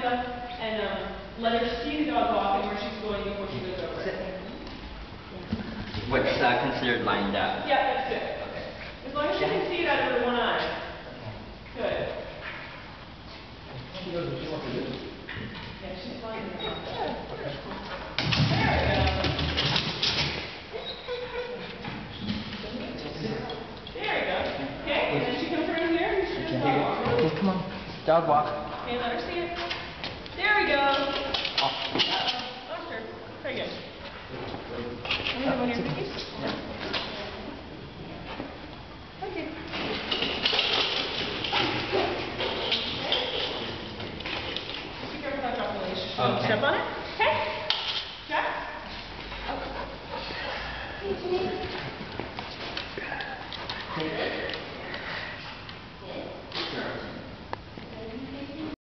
behind them and, um, let her see the dog walk and where she's going before she goes over it. What's uh, considered lined up? Yeah, that's good. Okay. As long as she can see it out of her one eye. Good. She doesn't show up to this. Yeah, she's fine. There we go. There we go. Okay, and she comes right here, and she just dog walk. Okay, come on. Dog walk. Okay, let her see it. Very good. Okay. Step on it. Okay. Jack. Okay. Hey, Jimmy.